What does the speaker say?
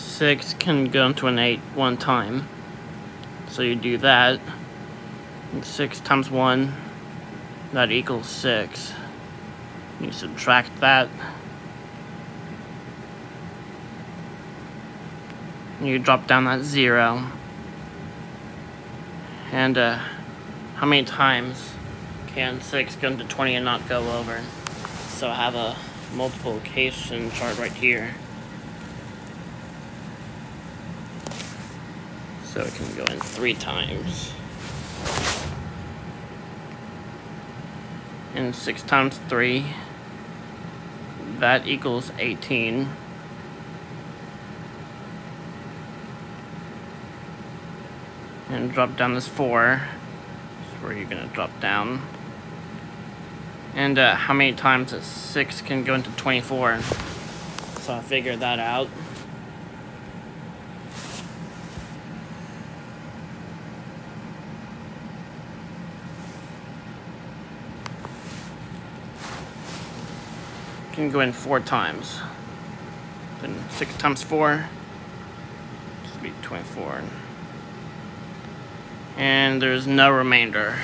6 can go into an 8 one time. So you do that. And 6 times 1, that equals 6. You subtract that. You drop down that 0. And uh, how many times can 6 go into 20 and not go over? So I have a multiplication chart right here. So it can go in three times. And 6 times 3, that equals 18. And drop down this 4. That's where you're to drop down. And uh, how many times 6 can go into 24. So I figured that out. Can go in 4 times. Then 6 times 4 should be 24. And there's no remainder.